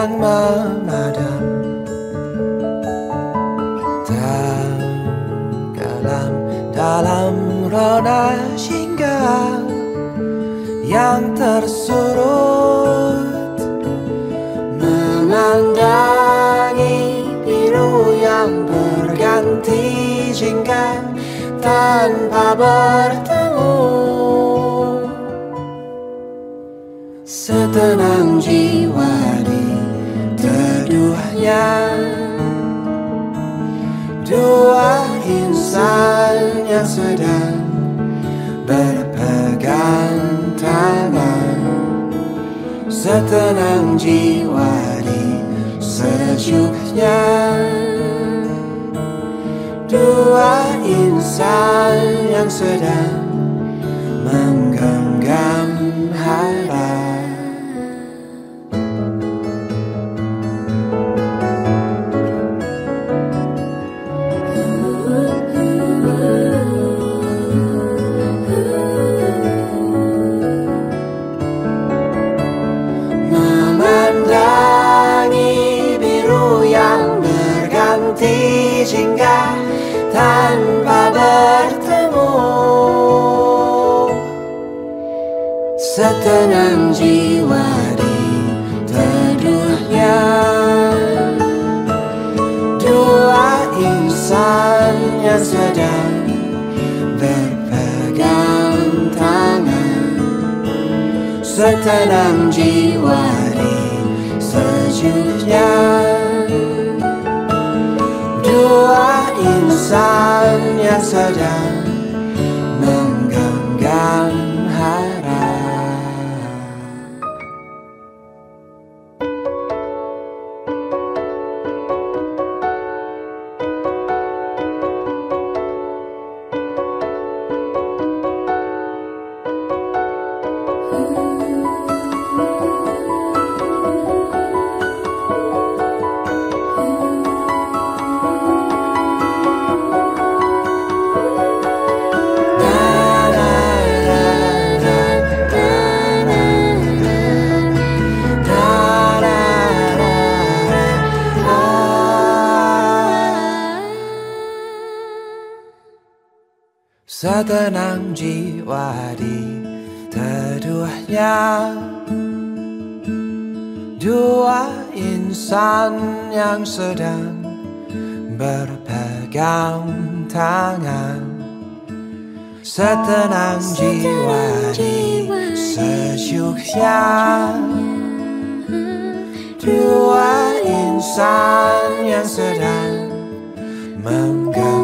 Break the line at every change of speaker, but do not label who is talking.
yang memadam. Tenggelam dalam rona hingga yang tersurut. Memandangi biru yang berganti jingga tanpa bertemu. Setenang jiwa teduhnya Dua insan yang sedang berpegang tangan. Setenang jiwa di sejuknya. Dua insan yang sedang jingga tanpa bertemu. Setenang jiwa di teduhnya Dua insan yang sedang berpegang tangan. Setenang jiwa di sejuknya Dua insan yang sedang Setenang jiwa di teduhnya. Dua insan yang sedang berpegang tangan. Setenang jiwa di sejuknya Dua insan yang sedang menggenggam